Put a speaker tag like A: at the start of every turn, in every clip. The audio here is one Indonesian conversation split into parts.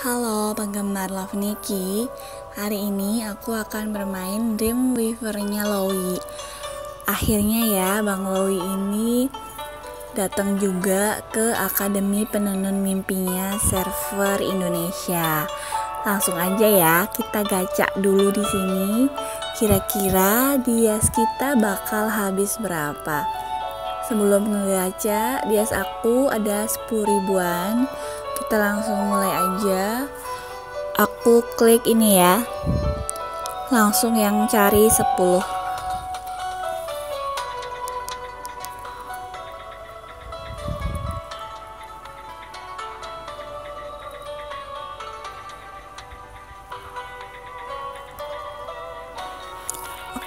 A: Halo penggemar Love Nikki. Hari ini aku akan bermain Dream Weaver-nya Lowy. Akhirnya ya Bang Lowy ini datang juga ke Akademi Penenun Mimpinya server Indonesia. Langsung aja ya kita gacha dulu di sini. Kira-kira dias kita bakal habis berapa? Sebelum ngegacha, dias aku ada 10 ribuan kita langsung mulai aja. Aku klik ini ya. Langsung yang cari 10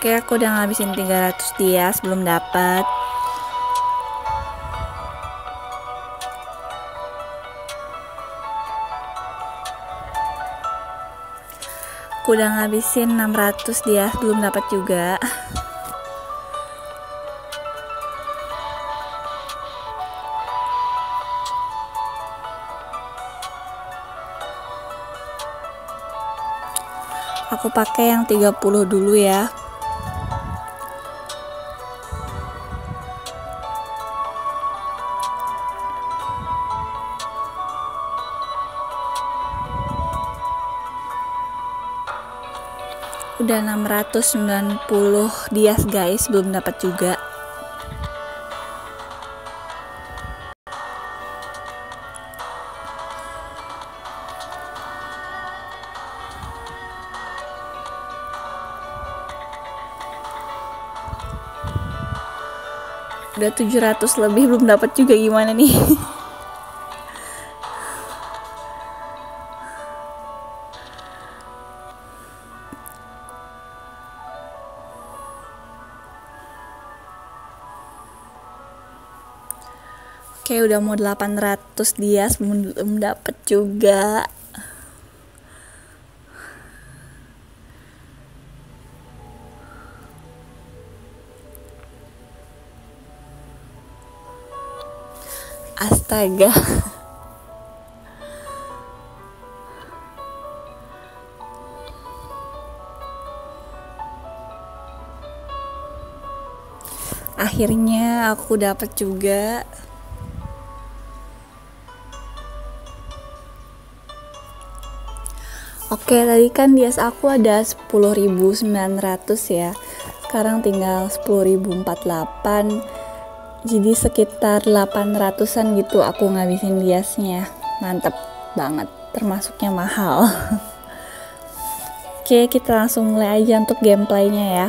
A: Oke, aku udah ngabisin 300 dia sebelum dapat. Aku udah ngabisin 600 dia belum dapat juga. Aku pakai yang 30 dulu ya udah 690 dias guys. Belum dapat juga. Udah 700 lebih belum dapat juga. Gimana nih Udah mau 800 dia belum dapet juga. Astaga. Akhirnya aku dapat juga Oke, tadi kan dias aku ada 10.900 ya. Sekarang tinggal 10.048. Jadi sekitar 800-an gitu aku ngabisin diasnya. Mantep banget, termasuknya mahal. Oke, kita langsung mulai aja untuk gameplaynya ya.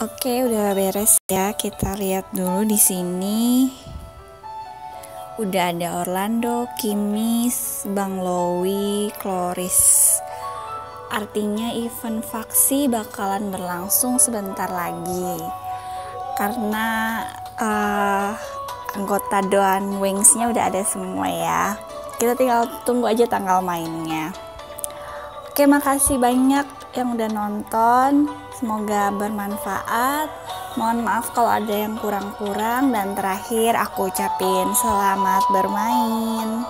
A: Oke, udah beres ya. Kita lihat dulu di sini. Udah ada Orlando, Kimis, Bang Lowi, Chloris. Artinya event vaksi bakalan berlangsung sebentar lagi. Karena uh, anggota Doan Wings-nya udah ada semua ya. Kita tinggal tunggu aja tanggal mainnya. Oke, makasih banyak yang udah nonton. Semoga bermanfaat. Mohon maaf kalau ada yang kurang-kurang dan terakhir aku ucapin selamat bermain.